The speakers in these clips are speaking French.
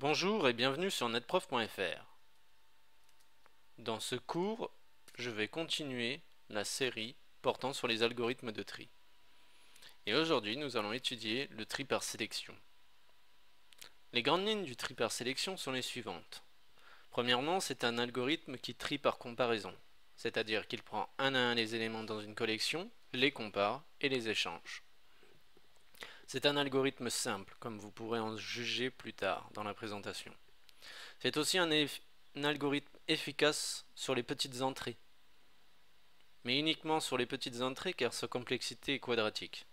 Bonjour et bienvenue sur netprof.fr. Dans ce cours, je vais continuer la série portant sur les algorithmes de tri. Et aujourd'hui, nous allons étudier le tri par sélection. Les grandes lignes du tri par sélection sont les suivantes. Premièrement, c'est un algorithme qui trie par comparaison, c'est-à-dire qu'il prend un à un les éléments dans une collection, les compare et les échange. C'est un algorithme simple, comme vous pourrez en juger plus tard dans la présentation. C'est aussi un, algorithme efficace sur les petites entrées, mais uniquement sur les petites entrées car sa complexité est quadratique.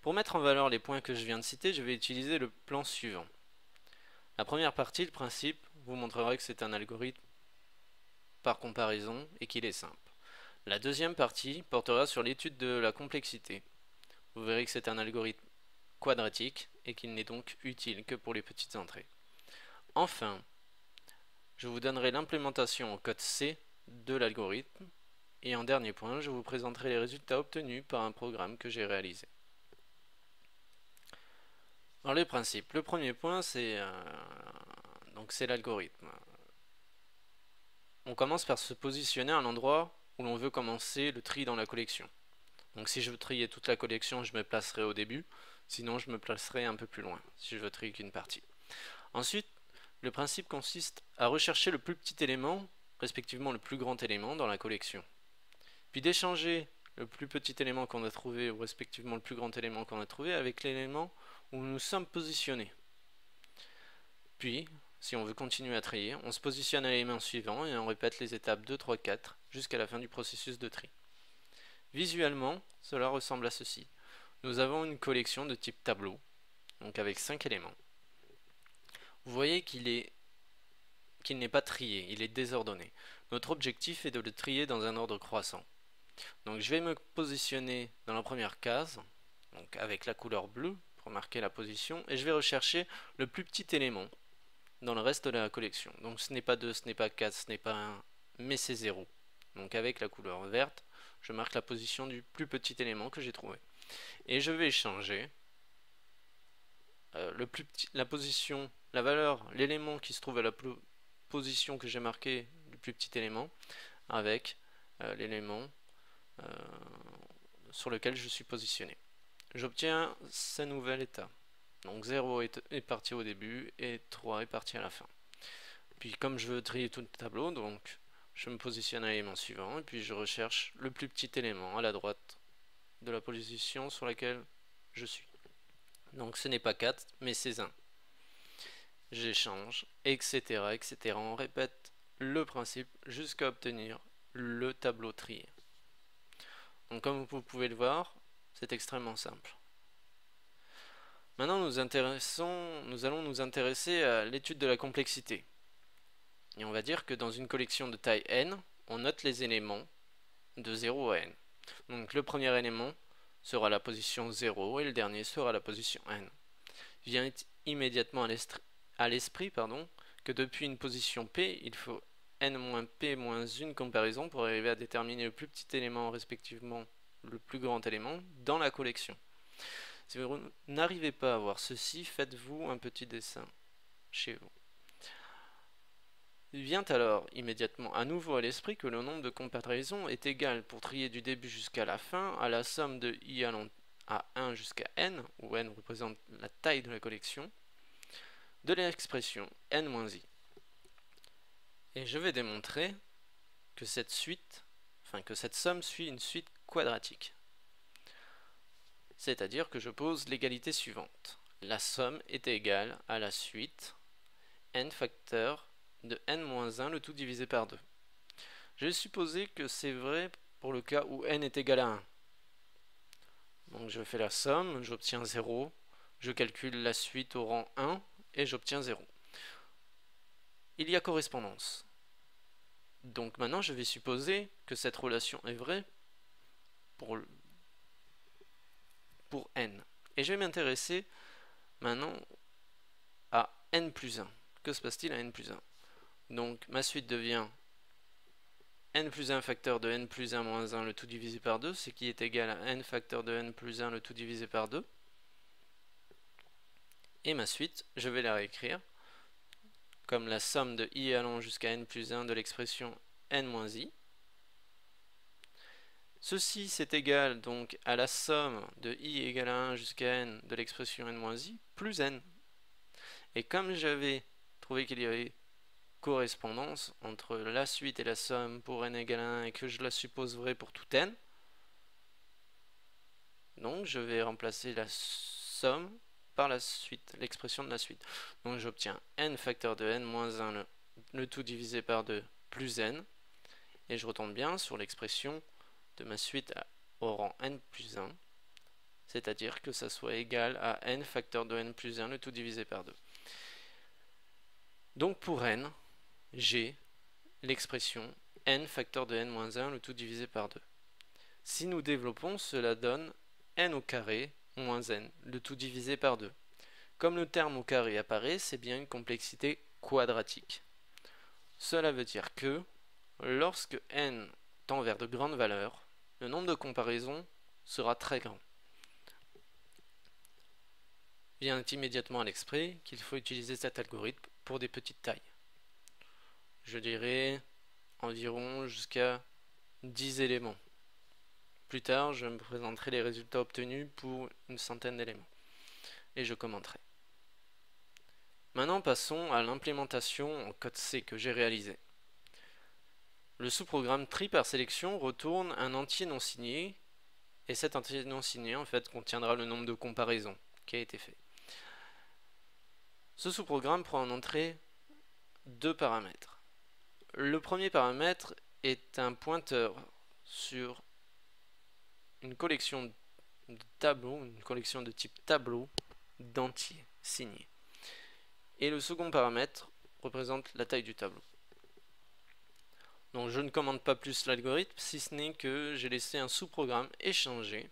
Pour mettre en valeur les points que je viens de citer, je vais utiliser le plan suivant. La première partie, le principe, vous montrera que c'est un algorithme par comparaison et qu'il est simple. La deuxième partie portera sur l'étude de la complexité. Vous verrez que c'est un algorithme quadratique et qu'il n'est donc utile que pour les petites entrées. Enfin, je vous donnerai l'implémentation en code C de l'algorithme et en dernier point, je vous présenterai les résultats obtenus par un programme que j'ai réalisé. Alors les principes. Le premier point, c'est euh, c'est l'algorithme. On commence par se positionner à l'endroit où l'on veut commencer le tri dans la collection. Donc si je veux trier toute la collection, je me placerai au début, sinon je me placerai un peu plus loin, si je veux trier qu'une partie. Ensuite, le principe consiste à rechercher le plus petit élément, respectivement le plus grand élément, dans la collection. Puis d'échanger le plus petit élément qu'on a trouvé, ou respectivement le plus grand élément qu'on a trouvé, avec l'élément où nous sommes positionnés. Puis, si on veut continuer à trier, on se positionne à l'élément suivant et on répète les étapes 2, 3, 4 jusqu'à la fin du processus de tri. Visuellement, cela ressemble à ceci. Nous avons une collection de type tableau, donc avec 5 éléments. Vous voyez qu'il est qu'il n'est pas trié, il est désordonné. Notre objectif est de le trier dans un ordre croissant. Donc je vais me positionner dans la première case, donc avec la couleur bleue pour marquer la position, et je vais rechercher le plus petit élément dans le reste de la collection. Donc ce n'est pas 2, ce n'est pas 4, ce n'est pas 1, mais c'est 0. Donc avec la couleur verte, je marque la position du plus petit élément que j'ai trouvé. Et je vais changer euh, la position, la valeur, l'élément qui se trouve à la position que j'ai marqué du plus petit élément avec euh, l'élément euh, sur lequel je suis positionné. J'obtiens ce nouvel état. Donc 0 est, est, parti au début et 3 est parti à la fin. Puis comme je veux trier tout le tableau, donc je me positionne à l'élément suivant et puis je recherche le plus petit élément à la droite de la position sur laquelle je suis. Donc ce n'est pas 4, mais c'est 1. J'échange, etc., etc. On répète le principe jusqu'à obtenir le tableau trié. Donc comme vous pouvez le voir, c'est extrêmement simple. Maintenant, nous, nous allons nous intéresser à l'étude de la complexité. Et on va dire que dans une collection de taille n, on note les éléments de 0 à n. Donc le premier élément sera la position 0 et le dernier sera la position n. Vient immédiatement à l'esprit que depuis une position p, il faut n-p moins une comparaison pour arriver à déterminer le plus petit élément respectivement le plus grand élément dans la collection. Si vous n'arrivez pas à voir ceci, faites-vous un petit dessin chez vous. Vient alors immédiatement à nouveau à l'esprit que le nombre de comparaisons est égal pour trier du début jusqu'à la fin à la somme de i allant à 1 jusqu'à n, où n représente la taille de la collection, de l'expression n-i. Et je vais démontrer que cette suite, enfin que cette somme suit une suite quadratique. C'est-à-dire que je pose l'égalité suivante. La somme est égale à la suite n facteur de n-1 le tout divisé par 2. Je vais supposer que c'est vrai pour le cas où n est égal à 1. Donc je fais la somme, j'obtiens 0, je calcule la suite au rang 1 et j'obtiens 0. Il y a correspondance. Donc maintenant je vais supposer que cette relation est vraie pour, pour n. Et je vais m'intéresser maintenant à n plus 1. Que se passe-t-il à n plus 1 donc ma suite devient n plus 1 facteur de n plus 1 moins 1 le tout divisé par 2, ce qui est égal à n facteur de n plus 1 le tout divisé par 2. Et ma suite, je vais la réécrire comme la somme de i allant jusqu'à n plus 1 de l'expression n moins i. Ceci c'est égal donc à la somme de i égale à 1 jusqu'à n de l'expression n moins i plus n. Et comme j'avais trouvé qu'il y avait correspondance entre la suite et la somme pour n égale 1 et que je la suppose vraie pour tout n, donc je vais remplacer la somme par la suite, l'expression de la suite. Donc j'obtiens n facteur de n moins 1, le, tout divisé par 2 plus n, et je retombe bien sur l'expression de ma suite au rang n plus 1, c'est-à-dire que ça soit égal à n facteur de n plus 1, le tout divisé par 2. Donc pour n, j'ai l'expression n facteur de n moins 1, le tout divisé par 2. Si nous développons, cela donne n au carré moins n, le tout divisé par 2. Comme le terme au carré apparaît, c'est bien une complexité quadratique. Cela veut dire que, lorsque n tend vers de grandes valeurs, le nombre de comparaisons sera très grand. Vient immédiatement à l'exprès qu'il faut utiliser cet algorithme pour des petites tailles. Je dirais environ jusqu'à 10 éléments. Plus tard, je me présenterai les résultats obtenus pour une centaine d'éléments. Et je commenterai. Maintenant, passons à l'implémentation en code C que j'ai réalisé. Le sous-programme tri par sélection retourne un entier non signé, et cet entier non signé en fait contiendra le nombre de comparaisons qui a été fait. Ce sous-programme prend en entrée deux paramètres. Le premier paramètre est un pointeur sur une collection de tableaux, une collection de type tableau d'entiers signés. Et le second paramètre représente la taille du tableau. Donc je ne commande pas plus l'algorithme, si ce n'est que j'ai laissé un sous-programme échanger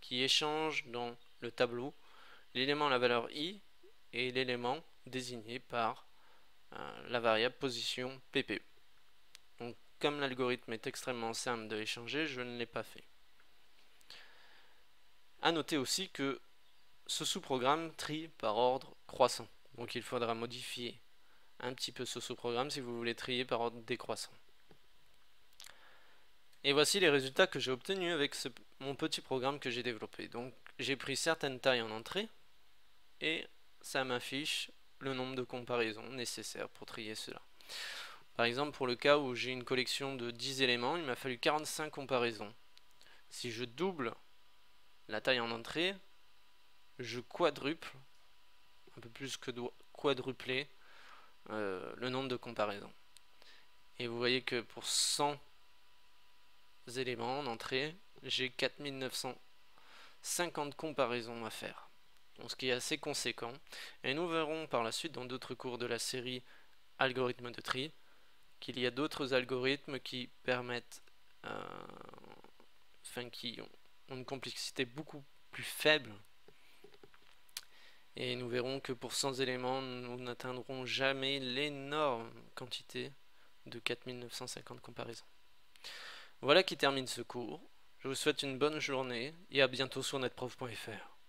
qui échange dans le tableau l'élément la valeur i et l'élément désigné par euh, la variable position ppe. Comme l'algorithme est extrêmement simple de échanger, je ne l'ai pas fait. A noter aussi que ce sous-programme trie par ordre croissant. Donc il faudra modifier un petit peu ce sous-programme si vous voulez trier par ordre décroissant. Et voici les résultats que j'ai obtenus avec mon petit programme que j'ai développé. Donc j'ai pris certaines tailles en entrée et ça m'affiche le nombre de comparaisons nécessaires pour trier cela. Par exemple, pour le cas où j'ai une collection de 10 éléments, il m'a fallu 45 comparaisons. Si je double la taille en entrée, je quadruple, un peu plus que quadrupler euh, le nombre de comparaisons. Et vous voyez que pour 100 éléments en entrée, j'ai 4950 comparaisons à faire. ce qui est assez conséquent. Et nous verrons par la suite dans d'autres cours de la série algorithmes de tri qu'il y a d'autres algorithmes qui permettent, euh, enfin qui ont une complexité beaucoup plus faible. Et nous verrons que pour 100 éléments, nous n'atteindrons jamais l'énorme quantité de 4950 comparaisons. Voilà qui termine ce cours. Je vous souhaite une bonne journée et à bientôt sur netprof.fr.